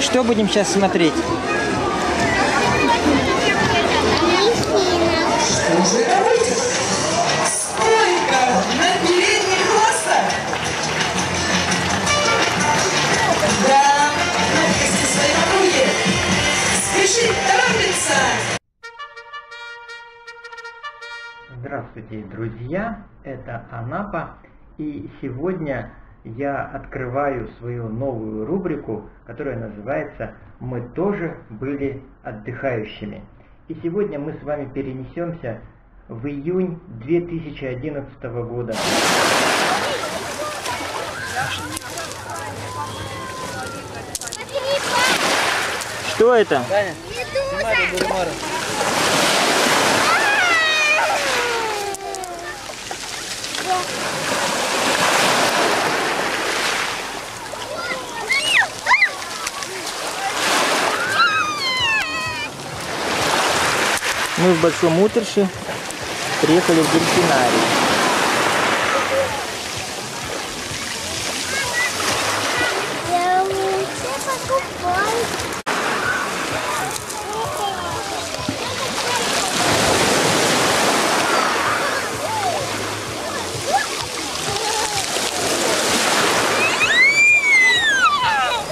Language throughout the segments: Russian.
Что будем сейчас смотреть? Здравствуйте, друзья! Это Анапа, и сегодня я открываю свою новую рубрику, которая называется «Мы тоже были отдыхающими». И сегодня мы с вами перенесемся в июнь 2011 года. Что это? Мы в Большом Утерше приехали в дельфинарий.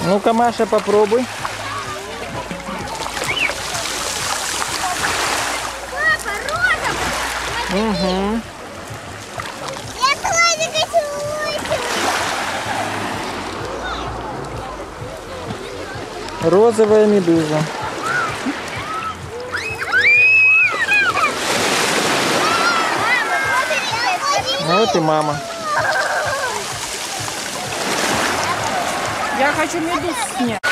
Ну-ка, Маша, попробуй. Угу. Я тоже хочу лучше. Розовая медуза. Ну вот и мама. Я хочу медуз снять.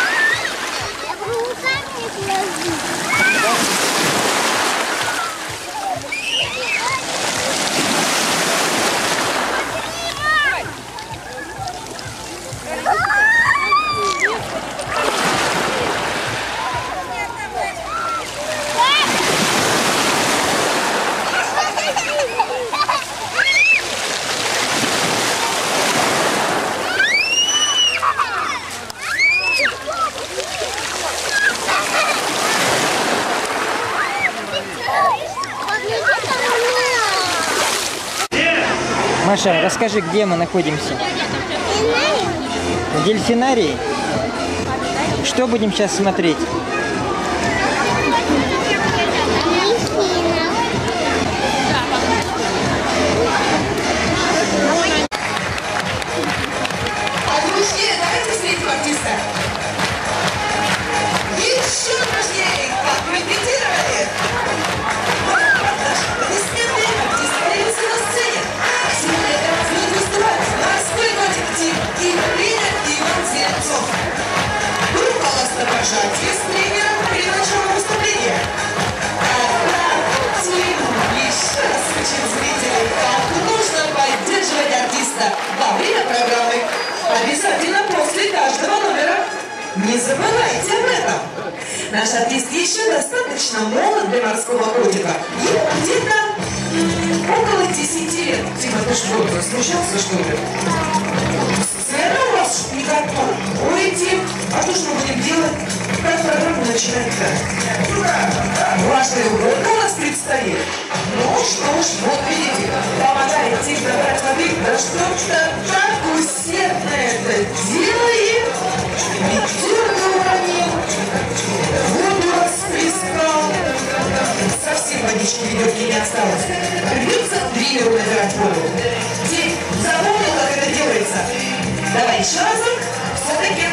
Маша, расскажи, где мы находимся? В дельфинарии? Что будем сейчас смотреть? Забывайте об этом. Наш артист еще достаточно молод для морского котика. Ему где-то около 10 лет. Тима, ты что, засмущался, что ли? Сцена у вас не готова. А то что мы будем делать? Как программу начинать-то? Важная урока у нас предстоит. Ну что ж, вот видите, помогает Тим набрать воды. Да что ж ты ведерке не осталось. Придется тренеру набирать воду. Тим, запомнил, как это делается? Давай еще разок. Все-таки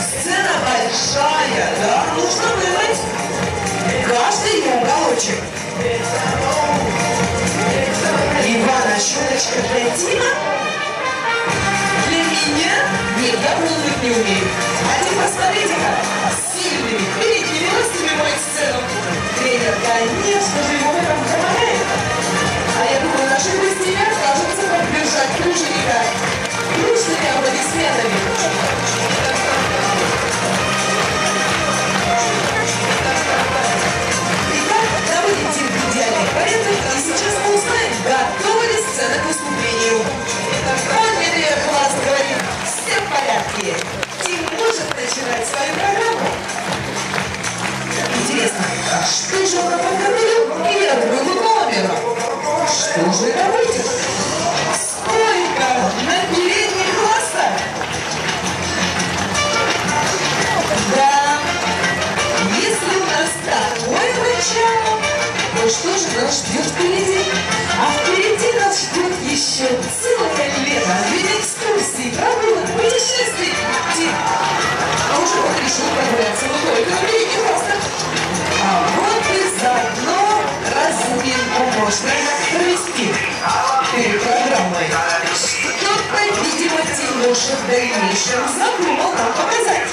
сцена большая, да? Нужно вымыть каждый ее уголочек. Ивана, щеточка для Тима? Для меня? Нет, я ползать не умею. А теперь посмотрите-ка, сильными передними что же нас ждет впереди? А впереди нас ждет еще целое лето. Ведь экскурсии, прогулок, путешествий. А уже он решил прогуляться в только времени просто. А вот и заодно разминку можно провести перед программой. Что-то, видимо, Тимоша в дальнейшем задумал нам показать.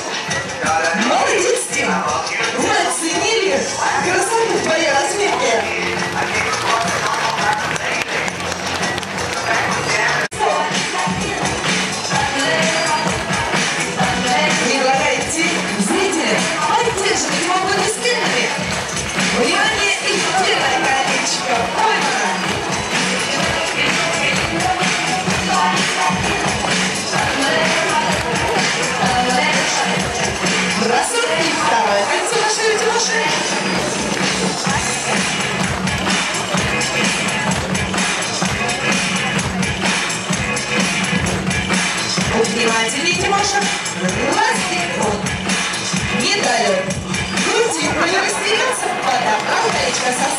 Молодец, Дима! Вы оценили красоту твоей разметки! casas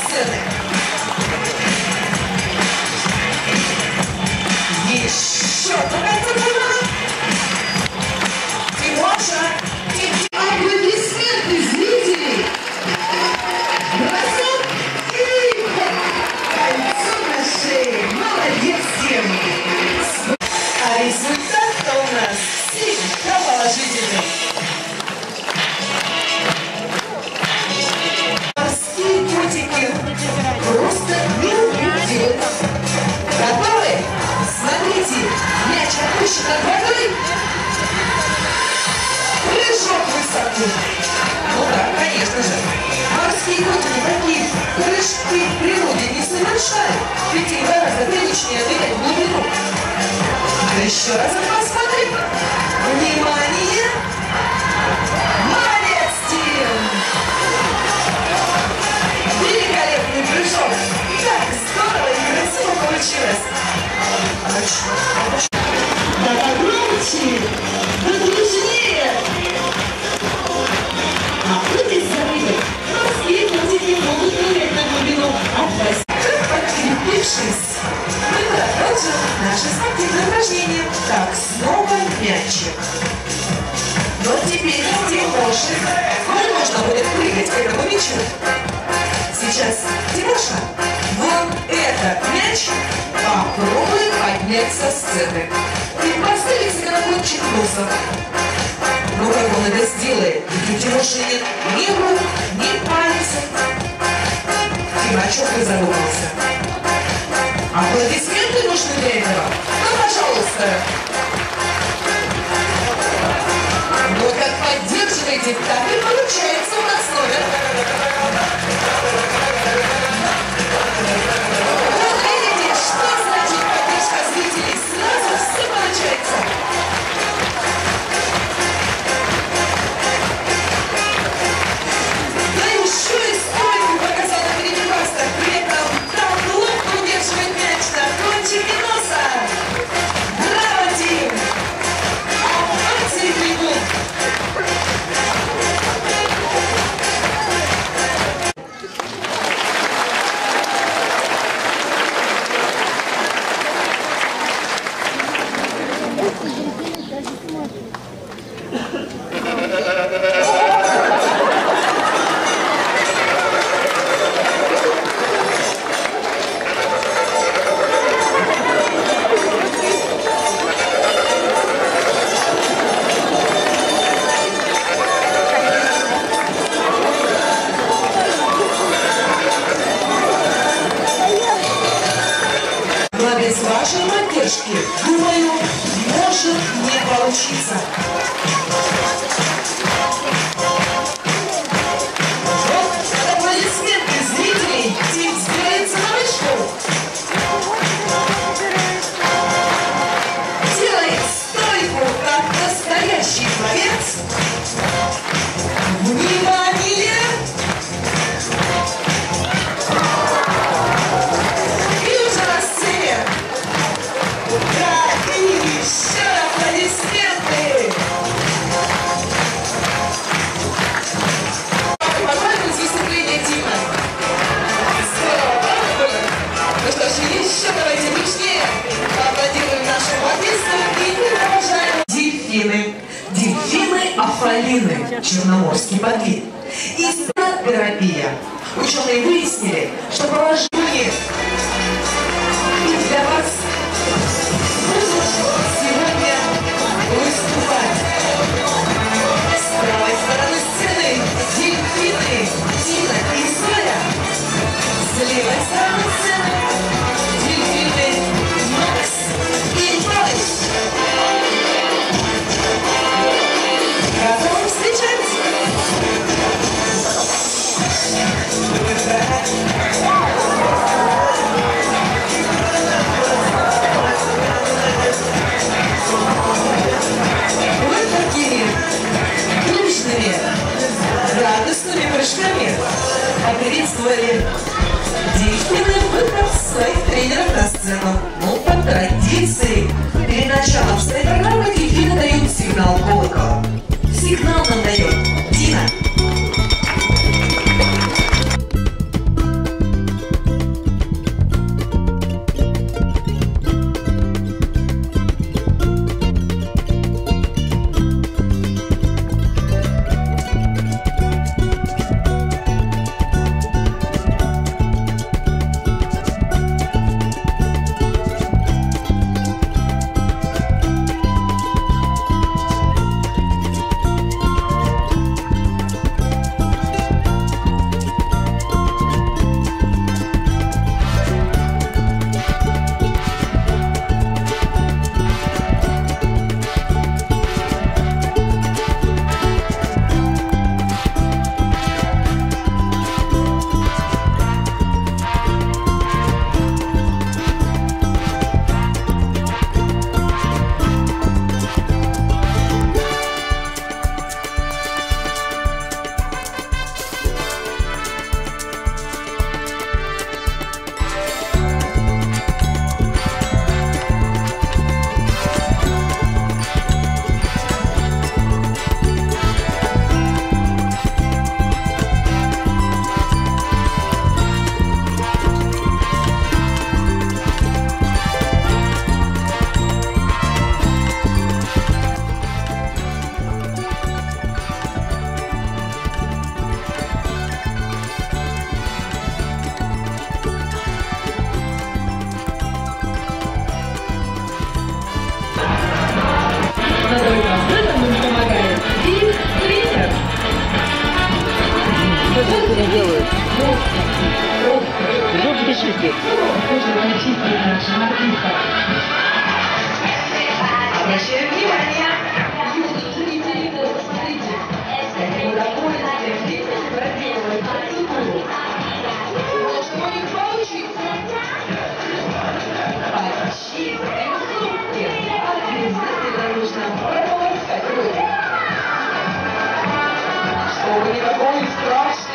Christmas. чтобы задумался. Аплодисменты нужны для этого? Ну, пожалуйста. Ну, как поддерживаете так и получается у нас номер. тренеров на сцену. Но по традиции, перед началом всей программы дельфины дают сигнал колокола. Сигнал нам дает Дина Thanks, Crocs.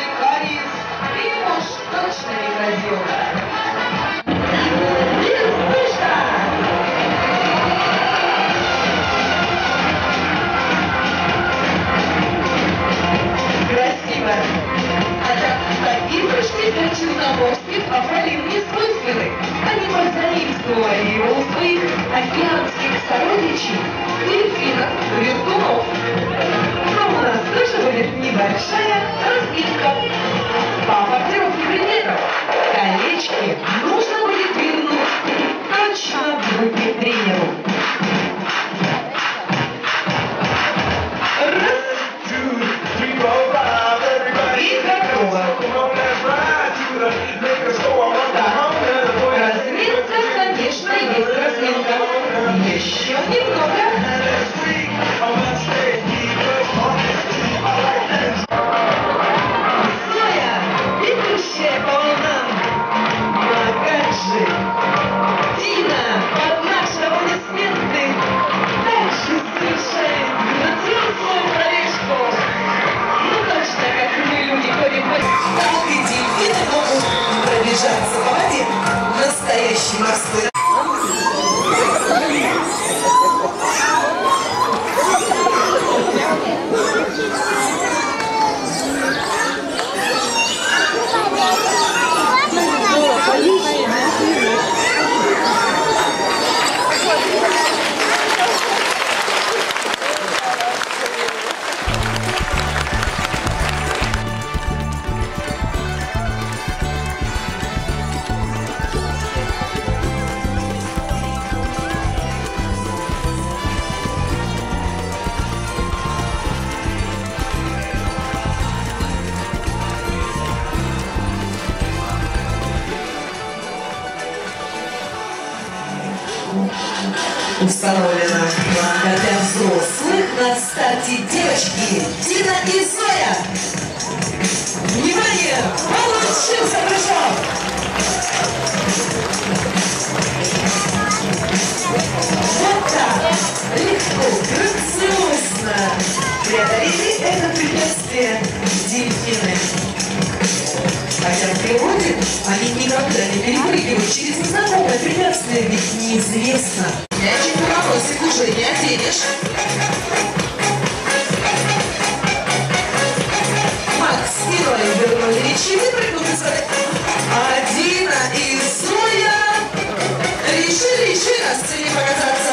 Установлено. Для взрослых на старте девочки Дина и Зоя. Внимание! Получился прыжок! Вот так, легко, грациозно преодолели это препятствие дельфины. Хотя в природе они никогда не перепрыгивают через незнакомое препятствие, ведь неизвестно. Мячик в вопросик уже не оденешь. Макс и Ноя вернули речи, выпрыгнув из воды. А Дина и Зоя решили еще раз сцене показаться.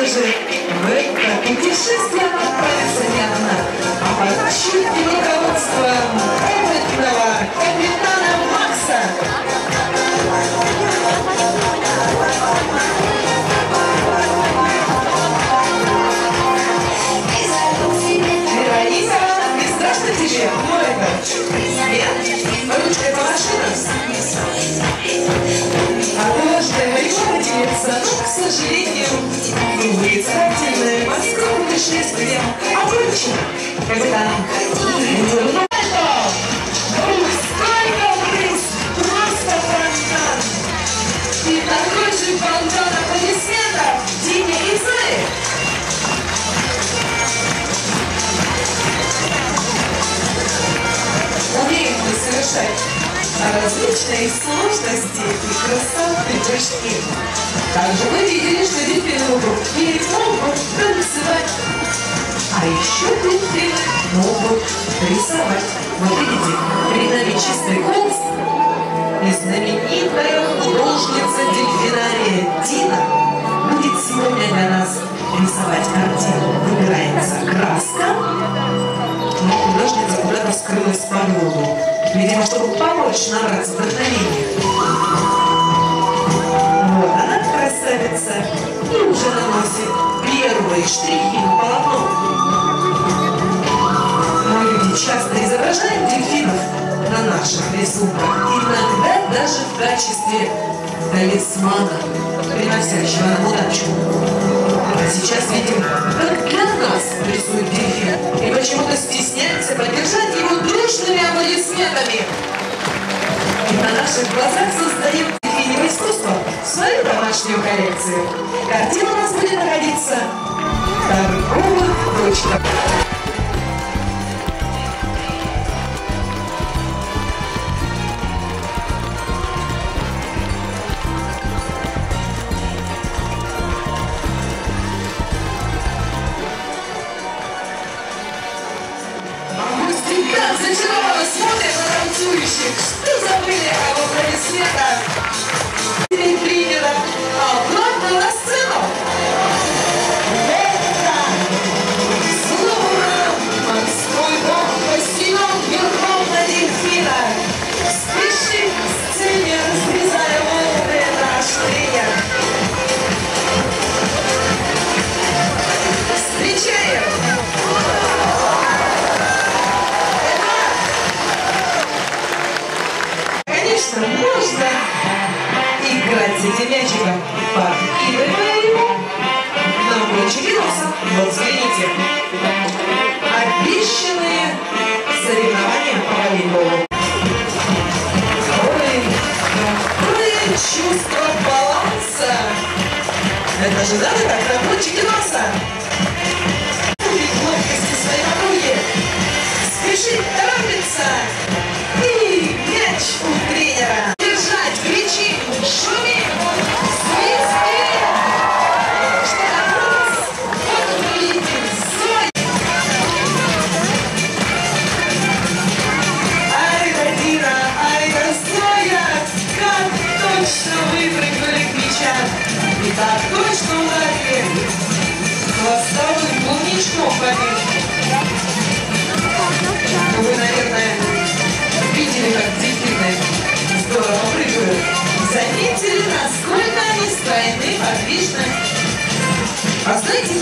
Но, конечно же, Ну что? Морской каприз! Просто фонтан! И такой же фонтан аплодисментов Дине и Зое. Мы совершать различные сложности и красоты прыжки. Также мы видели, что дельфины могут петь, могут танцевать. А еще дельфины могут рисовать. Вот видите, нами чистый холст и знаменитая художница дельфинария Дина будет сегодня для нас рисовать картину. Выбирается краска, но художница куда-то скрылась по воду. Видимо, чтобы помочь набраться вдохновения. Вот она, красавица, и уже наносит первые штрихи на полотно. Часто изображаем дельфинов на наших рисунках, иногда даже в качестве талисмана, приносящего нам удачу. А сейчас видим, как для нас рисует дельфин, и почему-то стесняется поддержать его дружными аплодисментами. И на наших глазах создаем дельфиневое искусство свою домашнюю коллекцию. Картина у нас будет находиться в торговых точках. appreciate that.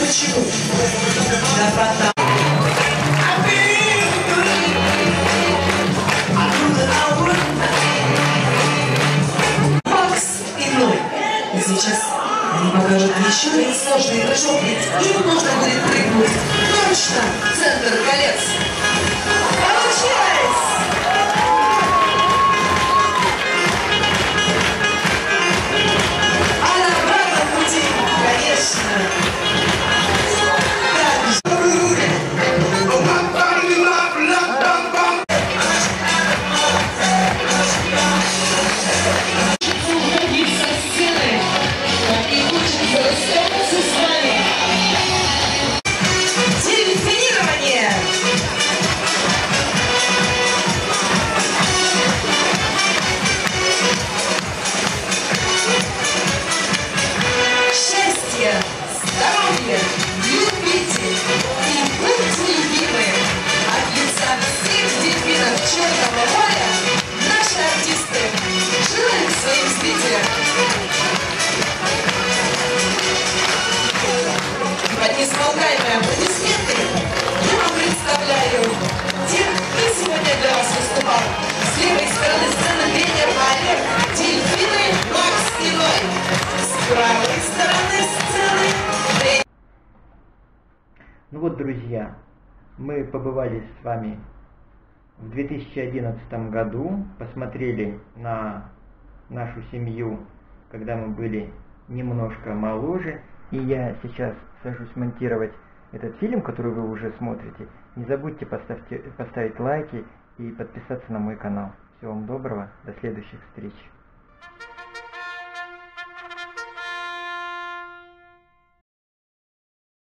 хочу доброта. Сейчас они покажут еще один сложный прыжок, и нужно будет прыгнуть точно в центр колен. друзья, мы побывали с вами в 2011 году, посмотрели на нашу семью, когда мы были немножко моложе. И я сейчас сажусь монтировать этот фильм, который вы уже смотрите. Не забудьте поставьте, поставить лайки и подписаться на мой канал. Всего вам доброго, до следующих встреч.